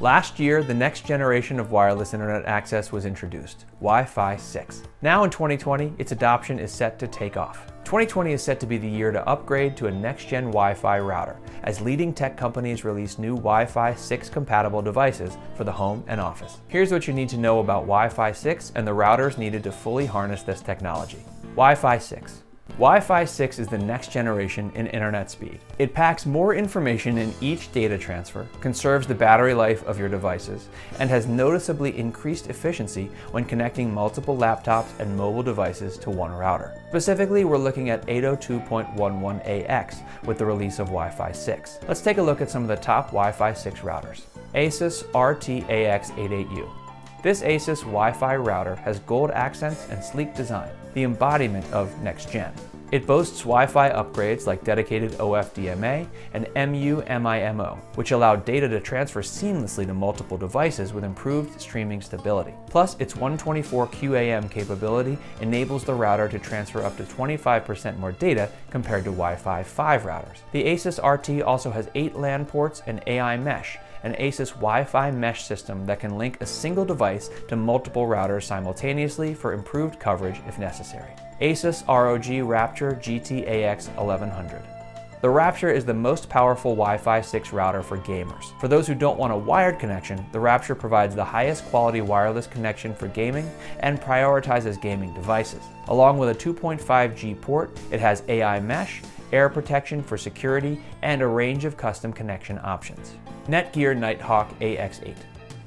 Last year, the next generation of wireless internet access was introduced, Wi-Fi 6. Now in 2020, its adoption is set to take off. 2020 is set to be the year to upgrade to a next-gen Wi-Fi router, as leading tech companies release new Wi-Fi 6 compatible devices for the home and office. Here's what you need to know about Wi-Fi 6 and the routers needed to fully harness this technology. Wi-Fi 6. Wi-Fi 6 is the next generation in internet speed. It packs more information in each data transfer, conserves the battery life of your devices, and has noticeably increased efficiency when connecting multiple laptops and mobile devices to one router. Specifically, we're looking at 802.11ax with the release of Wi-Fi 6. Let's take a look at some of the top Wi-Fi 6 routers. Asus RT-AX88U. This Asus Wi-Fi router has gold accents and sleek design the embodiment of next gen. It boasts Wi-Fi upgrades like dedicated OFDMA and MU-MIMO, which allow data to transfer seamlessly to multiple devices with improved streaming stability. Plus, its 124 QAM capability enables the router to transfer up to 25% more data compared to Wi-Fi 5 routers. The Asus RT also has 8 LAN ports and AiMesh, an Asus Wi-Fi mesh system that can link a single device to multiple routers simultaneously for improved coverage if necessary. Asus ROG Rapture GT-AX 1100. The Rapture is the most powerful Wi-Fi 6 router for gamers. For those who don't want a wired connection, the Rapture provides the highest quality wireless connection for gaming and prioritizes gaming devices. Along with a 2.5G port, it has AiMesh, AiProtection for security, and a range of custom connection options. Netgear Nighthawk AX8.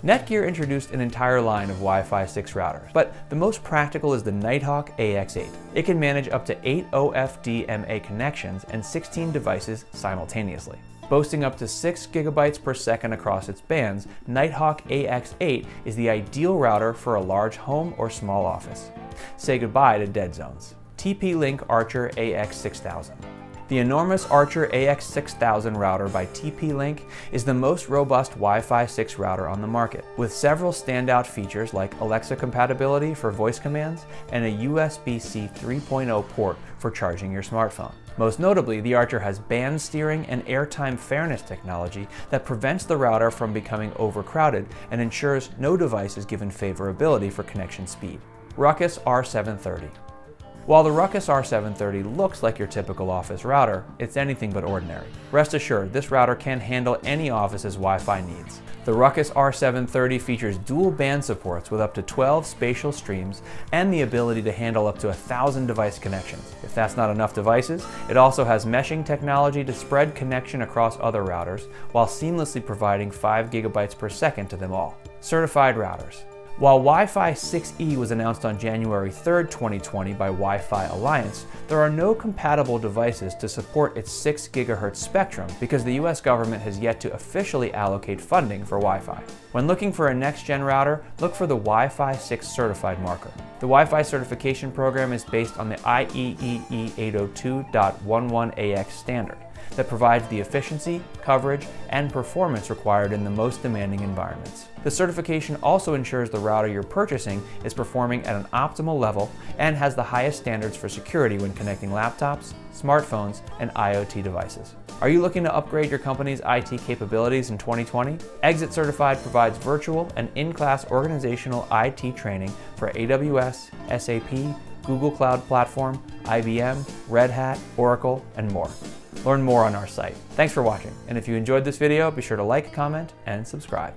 Netgear introduced an entire line of Wi-Fi 6 routers, but the most practical is the Nighthawk AX8. It can manage up to 8 OFDMA connections and 16 devices simultaneously. Boasting up to 6 gigabytes per second across its bands, Nighthawk AX8 is the ideal router for a large home or small office. Say goodbye to dead zones. TP-Link Archer AX6000. The enormous Archer AX6000 router by TP-Link is the most robust Wi-Fi 6 router on the market, with several standout features like Alexa compatibility for voice commands and a USB-C 3.0 port for charging your smartphone. Most notably, the Archer has band steering and airtime fairness technology that prevents the router from becoming overcrowded and ensures no device is given favorability for connection speed. Ruckus R730. While the Ruckus R730 looks like your typical office router, it's anything but ordinary. Rest assured, this router can handle any office's Wi-Fi needs. The Ruckus R730 features dual band supports with up to 12 spatial streams and the ability to handle up to 1,000 device connections. If that's not enough devices, it also has meshing technology to spread connection across other routers while seamlessly providing 5 gigabytes per second to them all. Certified routers. While Wi-Fi 6E was announced on January 3, 2020 by Wi-Fi Alliance, there are no compatible devices to support its 6 GHz spectrum because the US government has yet to officially allocate funding for Wi-Fi. When looking for a next-gen router, look for the Wi-Fi 6 certified marker. The Wi-Fi certification program is based on the IEEE 802.11ax standard that provides the efficiency, coverage, and performance required in the most demanding environments. The certification also ensures the router you're purchasing is performing at an optimal level and has the highest standards for security when connecting laptops, smartphones, and IoT devices. Are you looking to upgrade your company's IT capabilities in 2020? ExitCertified provides virtual and in-class organizational IT training for AWS, SAP, Google Cloud Platform, IBM, Red Hat, Oracle, and more. Learn more on our site. Thanks for watching, and if you enjoyed this video, be sure to like, comment, and subscribe.